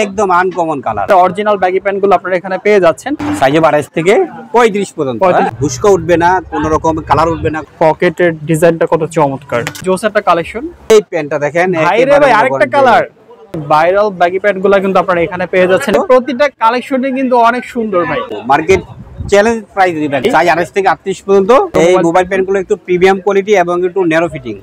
একদম uncommon colour original baggy প্যান্টগুলো আপনারা এখানে পেয়ে যাচ্ছেন। সাইজে বাড়াইশ থেকে পঁয়ত্রিশ পর্যন্ত। 35 হ্যাঁ? উঠবে না কোন রকম কালার উঠবে না। পকেটের ডিজাইনটা কত চমৎকার। জোস একটা কালেকশন এই প্যান্টটা দেখেন ভাই আরেকটা কালার ভাইরাল ব্যাগি প্যান্টগুলো কিন্তু আপনারা এখানে পেয়ে যাচ্ছেন। প্রতিটা কালেকশনই কিন্তু অনেক সুন্দর ভাই। মার্কেট চ্যালেঞ্জ প্রাইস দিবেন সাইজ আড়াইশ থেকে আটত্রিশ পর্যন্ত। এই মোবাইল প্যান্টগুলো একটু প্রিমিয়াম কোয়ালিটি এবং একটু ন্যারো ফিটিং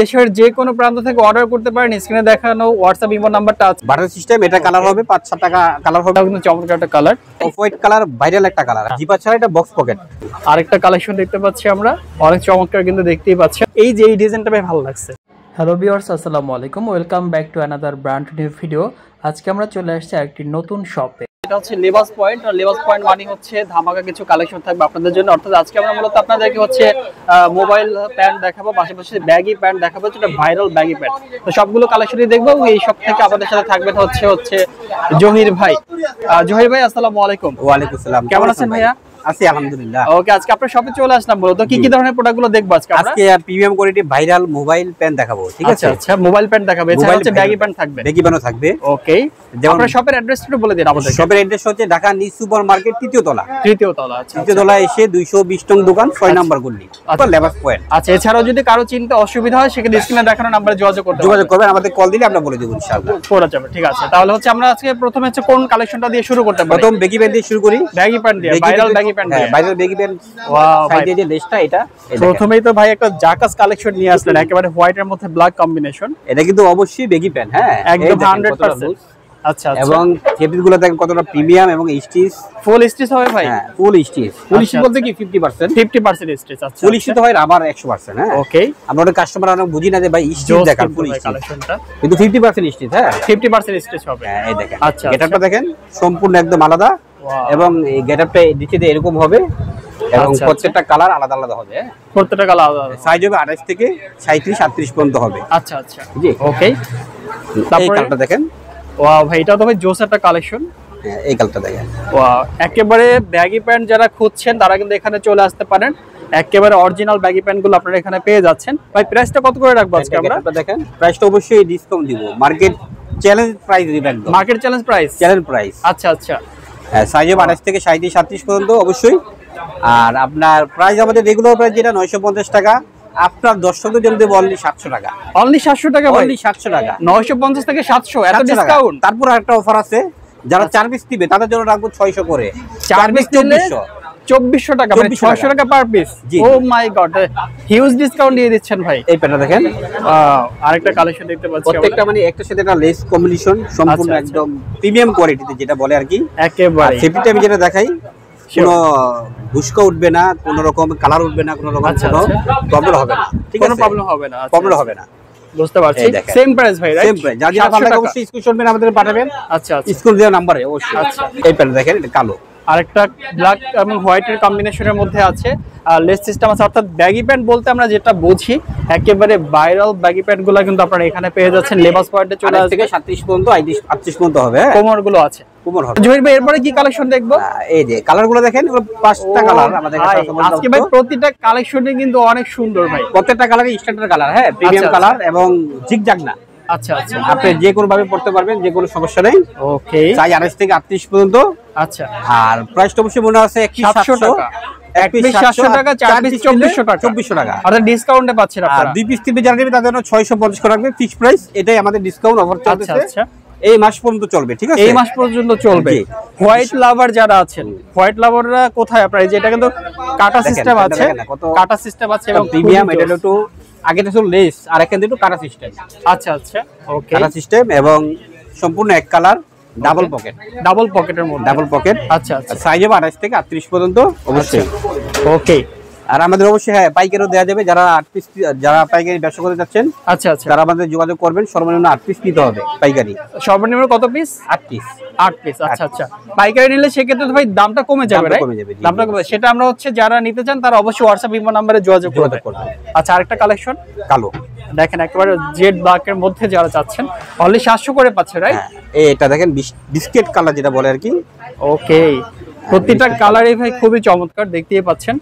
দেশের যে কোনো প্রান্ত থেকে অর্ডার করতে পারেন স্ক্রিনে দেখানো হোয়াটসঅ্যাপ ইমো নাম্বারটা আছে। বাটার সিস্টেম এটা কালার হবে পাঁচ সাত টাকা কালার হবে। কিন্তু চমৎকার একটা colour off white colour viral একটা কালার জিপা ছাড়া এটা বক্স পকেট আরেকটা কালেকশন দেখতে পাচ্ছি আমরা। অনেক চমৎকার কিন্তু দেখতেই পাচ্ছেন। এই যে এই ডিজাইনটা ভাই ভালো লাগছে। হ্যালো ভিউয়ার্স আসসালামু আলাইকুম। Welcome back to another brand new video আজকে আমরা চলে আসছি একটি নতুন শপে এটা হচ্ছে লেবাস পয়েন্ট আর লেবাস পয়েন্ট মানে হচ্ছে ধামাকা কিছু কালেকশন থাকবে আপনাদের জন্য। অর্থাৎ আজকে আমরা মূলত আপনাদেরকে হচ্ছে মোবাইল প্যান্ট দেখাবো পাশাপাশি ব্যাগি প্যান্ট দেখাবো যেটা ভাইরাল ব্যাগি প্যান্ট তো সবগুলো কালেকশনই দেখব এই সব থেকে আমাদের সাথে থাকবেন হচ্ছে হচ্ছে জহির ভাই। জহির ভাই আসসালামু আলাইকুম। ওয়ালাইকুম আসসালাম। কেমন আছেন ভাইয়া? আছি আলহামদুলিল্লাহ। ওকে আজকে আপনার শপে চলে আসলাম মূলত কি কি ধরনের প্রোডাক্টগুলো দেখব আজকে আজকে প্রিমিয়াম কোয়ালিটি ভাইরাল মোবাইল দেখাবো ঠিক আছে? আচ্ছা আচ্ছা মোবাইল প্যান্ট দেখাবে। এছাড়া হচ্ছে ব্যাগি থাকবে। বানো থাকবে। ওকে যেমন- আপনার শপের অ্যাড্রেস একটু বলে দিন আমাদের শপের অ্যাড্রেস হচ্ছে ঢাকা নিউ সুপার মার্কেট তৃতীয় তলা। তৃতীয় তলা আচ্ছা তৃতীয় তলা এসে দুইশো বিশ টং দোকান ছয় নাম্বার গল্লি আচ্ছা। লেবাস পয়েন্ট আচ্ছা এছাড়াও যদি কারও চিনতে অসুবিধা হয় সেখানে স্ক্রিনে দেখানো নাম্বারে যোগাযোগ করতে যোগাযোগ করবেন আমাদের কল দিলে আমরা বলে দেবো ইনশাআল্লাহ। করা যাবে ঠিক আছে। তাহলে হচ্ছে আমরা আজকে প্রথমে হচ্ছে কোন কালেকশনটা দিয়ে শুরু করতে পারি? প্রথম বেগি প্যান্ট দিয়ে শুরু করি। ব্যাগি প্যান্ট দিয়ে ভাইরাল ব্যাগি প্যান্ট দিয়ে ভাইরাল বেগি প্যান্ট Wow, ভাই। যে লেসটা এটা প্রথমেই তো ভাই একটা জাকাস কালেকশন নিয়ে আসলেন একেবারে হোয়াইট এর মধ্যে ব্ল্যাক কম্বিনেশন এটা কিন্তু অবশ্যই বেগি প্যান্ট হ্যাঁ? একদম দেখেন হান্ড্রেড কতটা পার্সেন্ট loose। আচ্ছা আচ্ছা। এবং ফেব্রিকগুলো দেখেন কতটা প্রিমিয়াম এবং স্টিচ ফুল স্টিচ হবে ভাই? হ্যাঁ ফুল স্টিচ ফুল আচ্ছা, স্টিচ বলতে কি fifty percent fifty percent stitch আচ্ছা ফুল স্টিচ হয় আবার একশো পার্সেন্ট হ্যাঁ? ওকে আমরা ওটা কাস্টমার অনেক বুঝি না যে ভাই স্টিচ দেখান ফুল স্টিচ কিন্তু ফিফটি পার্সেন্ট স্টিচ হ্যাঁ? স্টিচ হবে। হ্যাঁ, এই দেখেন। আচ্ছা, গেটআপটা দেখেন সম্পূর্ণ একদম আলাদা. এবং এই গেটআপটা দিচ্ছে এরকম হবে এবং আচ্ছা, প্রত্যেকটা কালার আলাদা আলাদা হবে। প্রত্যেকটা কালার আলাদা। সাইজ হবে আঠাশ থেকে সাঁত্রিশ আটত্রিশ পর্যন্ত হবে। আচ্ছা আচ্ছা। জি। ওকে তারপরে? কালারটা দেখেন। ওয়াও ভাই এটা তো ভাই জোস একটা কালেকশন হ্যাঁ, এই কালারটা দেখেন। ওয়াও একেবারে ব্যাগি প্যান্ট যারা খুঁজছেন তারা কিন্তু এখানে চলে আসতে পারেন। একেবারে অরিজিনাল ব্যাগি প্যান্টগুলো আপনারা এখানে পেয়ে যাচ্ছেন। ভাই প্রাইসটা কত করে রাখব আজকে আমরা? গেটআপটা দেখেন। প্রাইসটা অবশ্যই ডিসকাউন্ট দিব। মার্কেট চ্যালেঞ্জ প্রাইস দিব একদম। Market challenge price challenge price আচ্ছা আচ্ছা। সাইজ হবে আঠাশ থেকে সাঁত্রিশ সাতত্রিশ পর্যন্ত অবশ্যই। আর আপনার প্রাইস আমাদের রেগুলার প্রাইস যেটা নয়শো পঞ্চাশ টাকা আপনার দর্শকদের জন্য দেবো অনলি সাতশো টাকা। অনলি সাতশো টাকা অনলি সাতশো টাকা। নয়শো পঞ্চাশ থেকে সাতশো এত 700 টাকা। ডিসকাউন্ট তারপর একটা অফার আছে যারা চার পিস দিবে তাদের জন্য রাখব ছয়শো করে। চার পিস চব্বিশশো। চব্বিশশো টাকা মানে 2400 ছয়শো টাকা। Per piece oh my god huge discount দিয়ে দিচ্ছেন ভাই। এই প্যাটা দেখেন। আরেকটা কালেকশন দেখতে পাচ্ছি প্রত্যেকটা মানে একটার সাথে একটা লেস কম্বিনেশন সম্পূর্ণ আচ্ছা, আচ্ছা। একদম প্রিমিয়াম কোয়ালিটিতে যেটা বলে আর কি। একেবারে। সেফটিটা আমি যেটা দেখাই কোনো উঠবে না কোনো রকম কালার উঠবে না কোনো রকম আচ্ছা, কোনো। প্রবলেম হবে না। ঠিক কোনো আছে? প্রবলেম হবে না প্রবলেম। হবে না। বুঝতে পারছি। সেম প্রাইস ভাই রাইট সেম প্রাইস যার যেটা ভালো অবশ্যই স্ক্রিনশট মেরে আমাদের পাঠাবেন। আচ্ছা আচ্ছা। স্কুল দেওয়ার নাম্বারে অবশ্যই। আচ্ছা। এই প্যান্ট দেখেন এটা কালো। আরেকটা ব্ল্যাক এবং হোয়াইটের কম্বিনেশনের মধ্যে আছে। আর লেস সিস্টেম আছে অর্থাৎ ব্যাগি প্যান্ট বলতে আমরা যেটা বুঝি একেবারে ভাইরাল ব্যাগি প্যান্টগুলো কিন্তু আপনারা এখানে পেয়ে যাচ্ছেন লেবাস পয়েন্টে চলে আসবে। থেকে সাতত্রিশ পর্যন্ত আটত্রিশ পর্যন্ত হবে হ্যাঁ? কোমরগুলো আছে। কোমর হবে। জহির ভাই এরপরে কি কালেকশন দেখব? এই যে কালারগুলো দেখেন পাঁচটা কালার আমাদের কাছে আছে আজকে ভাই প্রতিটা কালেকশনই কিন্তু অনেক সুন্দর ভাই। প্রত্যেকটা কালারই স্ট্যান্ডার্ড কালার হ্যাঁ প্রিমিয়াম আচ্ছা, কালার এবং জিগজাগ না। আচ্ছা আচ্ছা। আপনি যে কোনো ভাবে পড়তে পারবেন যে কোনো সমস্যা নেই। ওকে। সাইজ আঠাশ থেকে আটত্রিশ পর্যন্ত। আচ্ছা। আর প্রাইসটা অবশ্যই মনে আছে একটি সাতশো টাকা। এটাই আমাদের ডিসকাউন্ট অফার আচ্ছা আচ্ছা। এই মাস পর্যন্ত চলবে ঠিক আছে? এই মাস পর্যন্ত চলবে। হোয়াইট লাভার যারা আছেন হোয়াইট লাভাররা কোথায় আপনার? এই যে এটা কিন্তু কাটা সিস্টেম আছে। কাটা সিস্টেম আছে এবং প্রিমিয়াম এটা একটু আগে তো ছিল লেস আর এখান থেকে একটু কাটা সিস্টেম আচ্ছা আচ্ছা ওকে কাটা সিস্টেম এবং সম্পূর্ণ এক কালার ডাবল পকেট ডাবল পকেটের মধ্যে। ডাবল পকেট আচ্ছা আচ্ছা। সাইজ হবে আঠাশ থেকে আটত্রিশ পর্যন্ত অবশ্যই। ওকে আর আমাদের অবশ্যই হ্যাঁ পাইকারিও দেওয়া যাবে। যারা আট পিস যারা পাইকারি ব্যবসা করতে যাচ্ছেন আচ্ছা আচ্ছা। তারা আমাদের যোগাযোগ করবেন। সর্বনিম্ন আট পিস নিতে হবে পাইকারি। সর্বনিম্ন কত পিস আট পিস আট পিস আচ্ছা আচ্ছা। পাইকারি নিলে সেক্ষেত্রে ভাই দামটা কমে যাবে দামটা কমে যাবে, দামটা কমে সেটা আমরা হচ্ছে যারা নিতে চান তারা অবশ্যই হোয়াটসঅ্যাপ ইমো নাম্বারে যোগাযোগ যোগাযোগ করবে করবে আচ্ছা আরেকটা কালেকশন কালো। দেখেন একেবারে জেড ব্ল্যাকের মধ্যে যারা চাচ্ছেন অনলি সাতশো করে পাচ্ছে রাইট হ্যাঁ এটা দেখেন বিস্কেট কালার যেটা বলে আর কি। ওকে প্রতিটা কালারই ভাই খুবই চমৎকার দেখতেই পাচ্ছেন।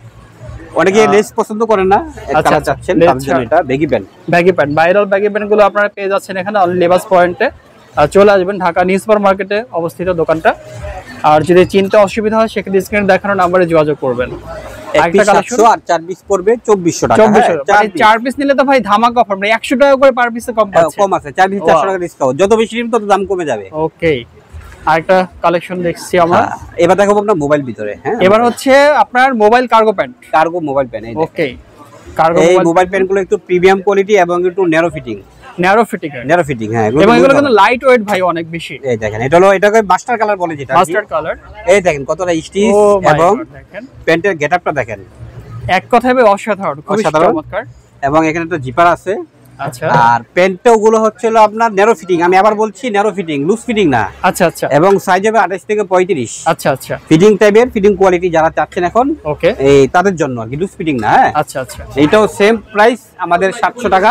অনেকে লেস পছন্দ করেন না আচ্ছা, আচ্ছা, চাচ্ছেন lace তাদের জন্য ছাড়া। এটা baggy pant baggy pant viral baggy pant আপনারা পেয়ে যাচ্ছেন এখানে লিবাস পয়েন্টে আর চলে আসবেন ঢাকা নিউ সুপার মার্কেটে অবস্থিত দোকানটা। আর যদি চিনতে অসুবিধা হয় সেক্ষেত্রে স্ক্রিনে দেখানো নাম্বারে যোগাযোগ করবেন। এক আরেকটা পিস কালেকশন সাতশো আর চার পিস পড়বে চব্বিশশো টাকা হ্যাঁ, চার পিস নিলে তো ভাই ধামাকা অফার মানে একশো টাকা করে পার পিসে কম হ্যাঁ, ডিসকাউন্ট যত বেশি তত দাম কমে যাবে। ওকে আরেকটা কালেকশন দেখছি আমরা। হ্যাঁ, এবার দেখাবো আপনার মোবাইল ভিতরে হ্যাঁ? এবার হচ্ছে আপনার mobile cargo pant cargo mobile pant okay cargo এই মোবাইল মোবাইলগুলো একটু প্রিমিয়াম কোয়ালিটি এবং একটু narrow fitting narrow fitting narrow fitting হ্যাঁ এবং এগুলো কিন্তু লাইট ওয়েট ভাই অনেক বেশি। এই দেখেন এটা হলো এটাকে মাস্টার কালার বলে যেটা। মাস্টার্ড কালার এই দেখেন কতটা স্টিচ ও এবং প্যান্টের গেটআপটা দেখেন। এক কথায় অসাধারণ অসাধারণ। চমৎকার। এবং এখানে একটা জিপার আছে। আর প্যান্টটা ওগুলো হচ্ছিল আপনার ন্যারো ফিটিং আমি আবার বলছি ন্যারো ফিটিং লুজ ফিটিং না। আচ্ছা আচ্ছা। এবং সাইজ হবে আঠাশ থেকে পঁয়ত্রিশ। আচ্ছা আচ্ছা। ফিটিং টাইপের ফিটিং কোয়ালিটি যারা চাচ্ছেন এখন ওকে। এই তাদের জন্য আর কি লুজ ফিটিং না হ্যাঁ? আচ্ছা আচ্ছা। এইটাও সেম প্রাইস আমাদের সাতশো টাকা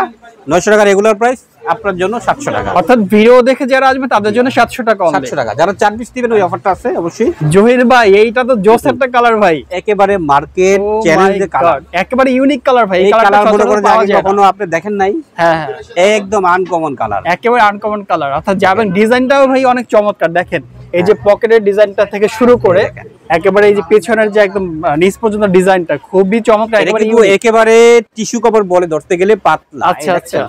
নয়শো টাকা রেগুলার প্রাইস আপনার জন্য সাতশো টাকা। অর্থাৎ ভিডিও দেখে যারা আসবে তাদের জন্য সাতশো টাকা সাতশো টাকা। যারা চার পিস দিবেন ওই অফারটা আছে অবশ্যই। জহির ভাই এইটা তো জোস একটা কালার ভাই। একেবারে মার্কেট চ্যালেঞ্জ কালার একেবারে ইউনিক কালার ভাই। এই কালার মনে করেন আগে কখনো আপনি দেখেন নাই। হ্যাঁ হ্যাঁ। একদম আনকমন কালার একেবারে আনকমন কালার অর্থাৎ যাবেন ডিজাইনটাও ভাই অনেক চমৎকার। দেখেন এই যে পকেটের ডিজাইনটা থেকে শুরু করে একেবারে এই যে পেছনের যে একদম নিচ পর্যন্ত ডিজাইনটা খুবই চমৎকার একেবারে একেবারে টিস্যু কভার বলে ধরতে গেলে পাতলা। আচ্ছা, আচ্ছা।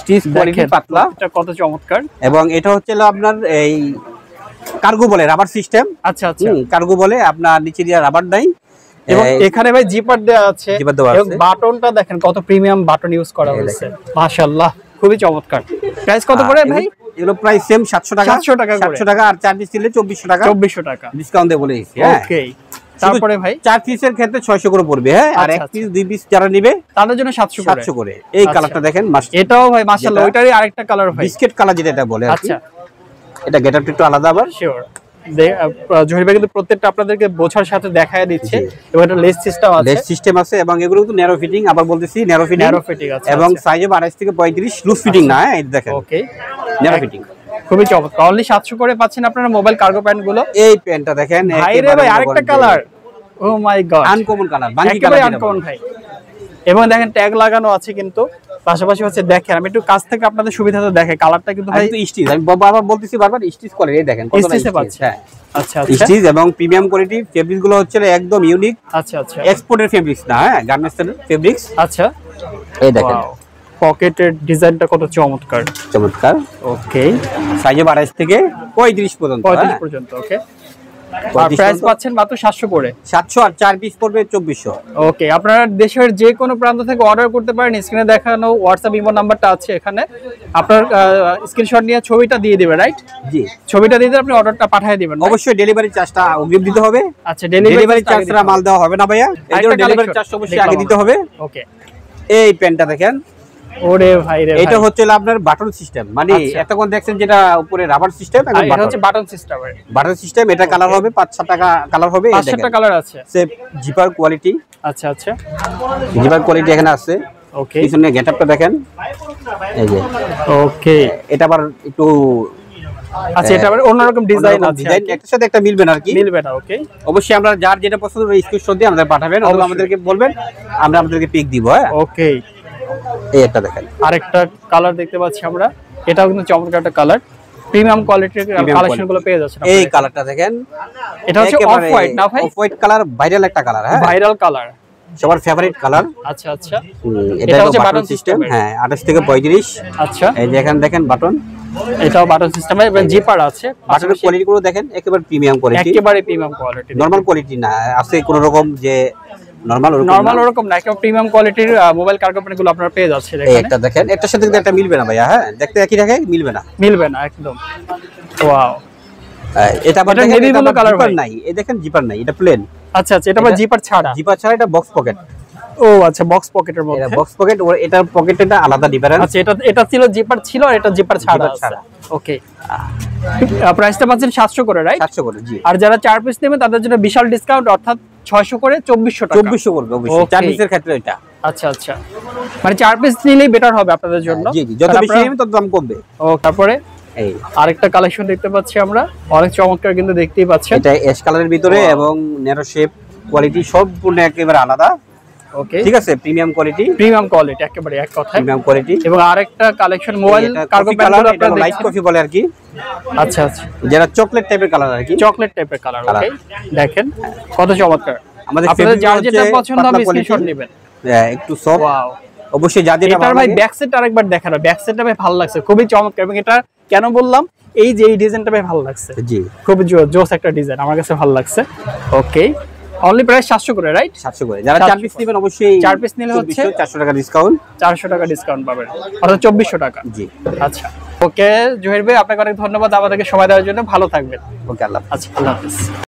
স্টিচ কোয়ালিটি দেখেন। পাতলা। এটা কত চমৎকার। এবং এটা হচ্ছে আপনার এই কার্গো বলে রাবার সিস্টেম আচ্ছা আচ্ছা। কার্গো বলে আপনার নিচে দিয়ে রাবার নাই। এবং এখানে ভাই জিপার দেওয়া আছে। জিপার দেওয়া এবং আছে। বাটনটা দেখেন কত প্রিমিয়াম বাটন ইউজ করা হয়েছে। মাশাআল্লাহ খুবই চমৎকার। প্রাইস কত করে ভাই? এগুলো প্রায় সেম সাতশো টাকা। 700 টাকা করে। সাতশো টাকা আর চার পিস দিলে চব্বিশশো টাকা। চব্বিশশো টাকা। ডিসকাউন্ট দিয়ে বলে ওকে তারপরে ভাই? চার পিসের ক্ষেত্রে ছয়শো করে পড়বে হ্যাঁ? আর আচ্ছা, এক আচ্ছা। পিস দুই পিস যারা নিবে তাদের জন্য সাতশো সাতশো করে। এই আচ্ছা। কালারটা দেখেন এটাও ভাই মাশাআল্লাহ যেটা- ওইটারই আরেকটা কালার ভাই। বিস্কিট কালার যেটা এটা বলে আচ্ছা। এটা গেটআপটা একটু আলাদা আবার। শিওর জহির ভাই কিন্তু প্রত্যেকটা আপনাদেরকে বোঝার সাথে দেখায় দিচ্ছে। এবং লেস সিস্টেম আছে। লেস সিস্টেম আছে এবং এগুলো কিন্তু ন্যারো ফিটিং আবার বলতেছি ন্যারো ফিটিং ন্যারো ফিটিং আছে এবং সাইজ থেকে লুজ ফিটিং না হ্যাঁ এই দেখেন। ওকে ন্যারো ফিটিং খুবই চমৎকার। অনলি সাতশো করে পাচ্ছেন আপনারা মোবাইল কার্গো প্যান্টগুলো। এই প্যান্টটা দেখেন ভাই রে ভাই আরেকটা colour oh my god uncommon colour বাঙ্গি কালার আনকমন ভাই। এবং দেখেন ট্যাগ লাগানো আছে কিন্তু। পাশাপাশি হচ্ছে দেখেন আমি একটু কাছ থেকে আপনাদের সুবিধাতে দেখে কালারটা কিন্তু ভাই ভাই স্টিচ আমি বারবার বলতেছি বারবার স্টিচ এই দেখেন কতটা স্টিচে পাচ্ছে। হ্যাঁ। আচ্ছা আচ্ছা। স্টিচ এবং প্রিমিয়াম কোয়ালিটি ফেব্রিকগুলো হচ্ছে একদম ইউনিক আচ্ছা আচ্ছা। এক্সপোর্টের ফেব্রিক্স না হ্যাঁ গার্মেন্টস এর ফেব্রিক্স আচ্ছা। এই দেখেন। পকেটের ডিজাইনটা কত চমৎকার। চমৎকার। ওকে সাইজ হবে আঠাশ থেকে পঁয়ত্রিশ পর্যন্ত হ্যাঁ? পর্যন্ত ওকে আর প্রাইস পাচ্ছেন মাত্র সাতশো করে। সাতশো আর চার পিস পড়বে চব্বিশশো। ওকে আপনারা দেশের যে কোনো প্রান্ত থেকে অর্ডার করতে পারেন স্ক্রিনে দেখানো হোয়াটসঅ্যাপ ইমো নাম্বারটা আছে এখানে। আপনার স্ক্রিনশট নিয়ে ছবিটা দিয়ে দিবেন রাইট জি। ছবিটা দিয়ে দিলে আপনি অর্ডারটা পাঠিয়ে দিবেন অবশ্যই ডেলিভারি চার্জটা অগ্রিম দিতে হবে। আচ্ছা ডেলিভারি ডেলিভারি চার্জ ছাড়া মাল দেওয়া হবে না ভাইয়া। এই জন্য ডেলিভারি চার্জ অবশ্যই আগে দিতে হবে। ওকে। এই প্যান্টটা দেখেন। ওরে ভাই রে এটা হচ্ছে আপনার বাটন সিস্টেম। মানে আচ্ছা। এতক্ষণ দেখছেন যেটা উপরে রাবার সিস্টেম এখন এটা হচ্ছে বাটন সিস্টেম বাটন সিস্টেম এটা কালার হবে পাঁচ সাত টাকা কালার হবে এই দেখেন। সাতটা কালার আছে। সে জিপার কোয়ালিটি আচ্ছা আচ্ছা। জিপার কোয়ালিটি এখানে আছে। ওকে পিছনে গেটআপটা দেখেন। এই যে। ওকে এটা আবার একটু আচ্ছা এটা আবার অন্যরকম ডিজাইন আছে ডিজাইন একটার সাথে একটা মিলবে না আর কি। মিলবে না ওকে অবশ্যই আমরা যার যেটা পছন্দ ওই স্ক্রিনশট দিয়ে আমাদের পাঠাবেন অথবা আমাদেরকে বলবেন আমরা আপনাদেরকে পিক দিব হ্যাঁ। ওকে এই একটা দেখেন আরেকটা কালার দেখতে পাচ্ছি আমরা। এটাও কিন্তু চমৎকার একটা কালার প্রিমিয়াম কোয়ালিটির Premium কালেকশনগুলো পেয়ে যাচ্ছেন এই কালারটা দেখেন। এটা হচ্ছে অফ হোয়াইট না ভাই? অফ হোয়াইট কালার ভাইরাল একটা কালার হ্যাঁ? ভাইরাল কালার সবার ফেভারিট কালার আচ্ছা আচ্ছা। এটা হচ্ছে বাটন সিস্টেম হ্যাঁ 28 থেকে 35 আচ্ছা। এই যে এখানে দেখেন বাটন এটাও বাটন সিস্টেম এবং জিপার আছে। বাটনের কোয়ালিটি গুলো দেখেন একেবারে প্রিমিয়াম কোয়ালিটি একেবারে প্রিমিয়াম কোয়ালিটি নরমাল কোয়ালিটি না আছে কোন রকম যে নরমাল নরমাল ওরকম না একদম প্রিমিয়াম কোয়ালিটির মোবাইল কার কোম্পানি গুলো আপনারা পেয়ে যাচ্ছে এখানে। একটা দেখেন একটার সাথে কিন্তু একটা মিলবে না ভাইয়া হ্যাঁ? দেখতে একই থাকে মিলবে না। মিলবে না একদম। ওয়াও এটা আবার এটা ব্লু ভাই। নাই। এই দেখেন জিপার নাই এটা প্লেন আচ্ছা আচ্ছা এটা আবার জিপার ছাড়া। জিপার ছাড়া এটা বক্স পকেট ও আচ্ছা বক্স পকেটের এটা মধ্যে বক্স পকেট ওর পকেটটা আলাদা ডিফারেন্স আচ্ছা এটা এটা ছিল জিপার ছিল আর এটা জিপার ছাড়া ছাড়া। ওকে প্রাইসটা পাচ্ছেন সাতশো করে রাইট 700 করে জি। আর যারা চার পিস নেবে তাদের জন্য বিশাল ডিসকাউন্ট অর্থাৎ ছয়শো করে চব্বিশশো টাকা। 2400 করবে অবশ্যই চার পিসের ক্ষেত্রে এটা। আচ্ছা আচ্ছা। মানে চার পিস নিলেই বেটার হবে আপনাদের জন্য। জি জি। যত বেশি নেবেন তত দাম কমবে। ও তারপরে? এই। আরেকটা কালেকশন দেখতে পাচ্ছি আমরা। অনেক চমৎকার কিন্তু দেখতেই পাচ্ছেন। এটা অ্যাশ কালারের ভিতরে এবং ন্যারো শেপ কোয়ালিটি সম্পূর্ণ একেবারে আলাদা। ওকে ঠিক আছে প্রিমিয়াম কোয়ালিটি প্রিমিয়াম কোয়ালিটি একেবারে এক কথায়। প্রিমিয়াম কোয়ালিটি এবং আরেকটা কালেকশন মোবাইল কার্গো কালার আপনারা লাইট কফি বলে আর কি। আচ্ছা আচ্ছা। যেটা চকলেট টাইপের কালার আর কি। চকলেট টাইপের কালার ওকে দেখেন কত চমৎকার। আমাদের আপনাদের যার যেটা পছন্দ হবে স্ক্রিনশট নেবেন। হ্যাঁ, একটু সফট ওয়াও অবশ্যই যা যেটা এটার ভালো ভাই ব্যাক সাইডটা আরেকবার দেখানো ব্যাক ভাই ভালো লাগছে খুবই চমৎকার। এবং এটা কেন বললাম? এই যে এই ডিজাইনটা ভাই ভালো লাগছে। জি। খুবই জো- জোস একটা ডিজাইন আমার কাছে ভালো লাগছে। ওকে অনলি প্রাইস সাতশো করে রাইট সাতশো করে। যারা চার পিস নেবেন অবশ্যই চার পিস নিলে হচ্ছে? চারশো টাকা ডিসকাউন্ট চারশো টাকা ডিসকাউন্ট পাবেন। অর্থাৎ চব্বিশশো টাকা। জি। আচ্ছা। ওকে জহির ভাই আপনাকে অনেক ধন্যবাদ। আমাদেরকে সময় দেওয়ার জন্য। ভালো থাকবেন। ওকে আল্লাহ আচ্ছা আল্লাহ হাফিজ।